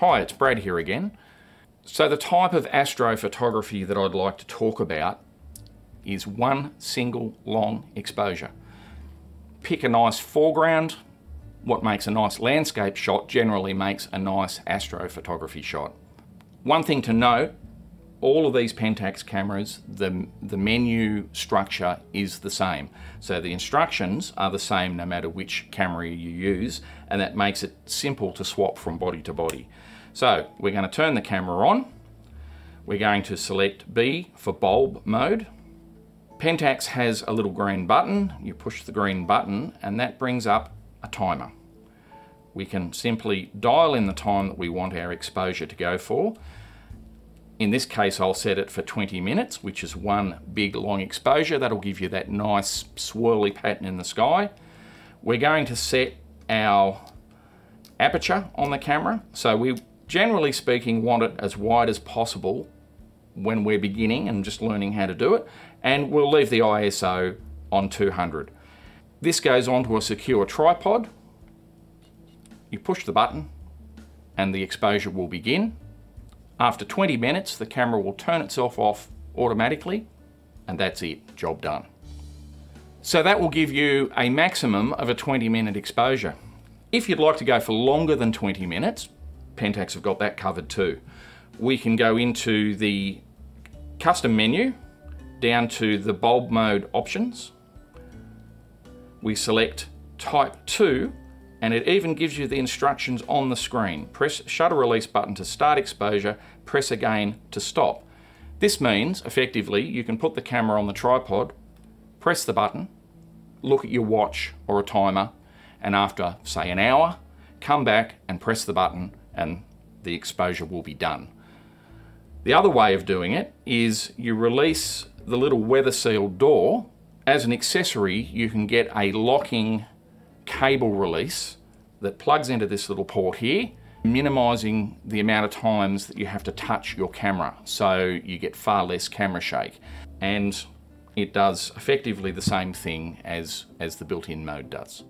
Hi, it's Brad here again. So the type of astrophotography that I'd like to talk about is one single long exposure. Pick a nice foreground. What makes a nice landscape shot generally makes a nice astrophotography shot. One thing to note, all of these Pentax cameras, the, the menu structure is the same. So the instructions are the same no matter which camera you use, and that makes it simple to swap from body to body. So we're going to turn the camera on. We're going to select B for bulb mode. Pentax has a little green button. You push the green button and that brings up a timer. We can simply dial in the time that we want our exposure to go for. In this case, I'll set it for 20 minutes, which is one big long exposure. That'll give you that nice swirly pattern in the sky. We're going to set our aperture on the camera. So we generally speaking, want it as wide as possible when we're beginning and just learning how to do it. And we'll leave the ISO on 200. This goes onto a secure tripod. You push the button and the exposure will begin. After 20 minutes, the camera will turn itself off automatically and that's it, job done. So that will give you a maximum of a 20 minute exposure. If you'd like to go for longer than 20 minutes, Pentax have got that covered too. We can go into the custom menu, down to the bulb mode options. We select type 2 and it even gives you the instructions on the screen. Press shutter release button to start exposure, press again to stop. This means, effectively, you can put the camera on the tripod, press the button, look at your watch or a timer, and after, say, an hour, come back and press the button and the exposure will be done. The other way of doing it is you release the little weather sealed door. As an accessory, you can get a locking cable release that plugs into this little port here, minimizing the amount of times that you have to touch your camera. So you get far less camera shake. And it does effectively the same thing as, as the built-in mode does.